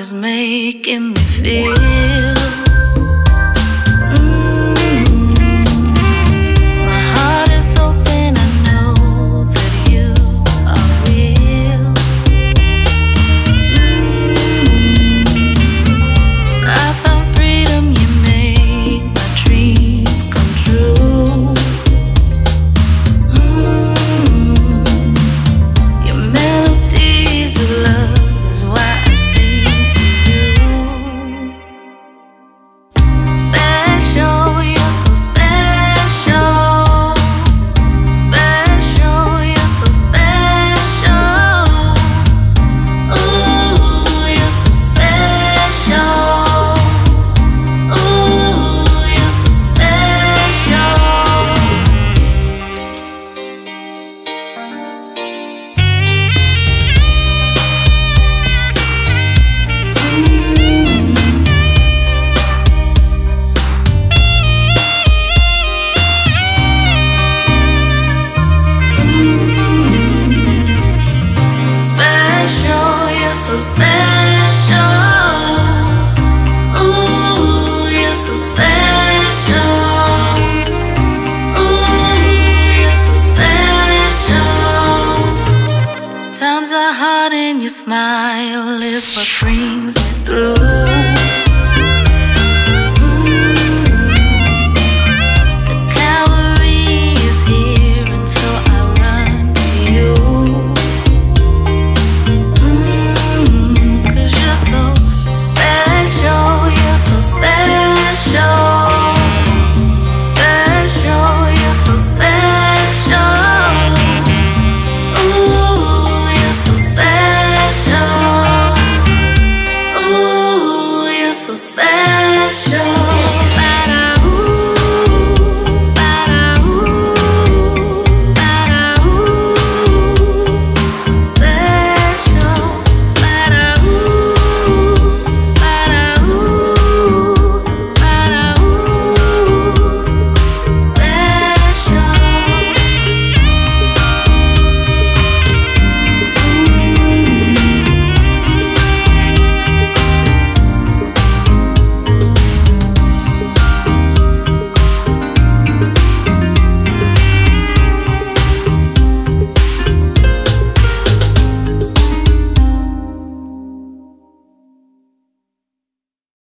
is making me feel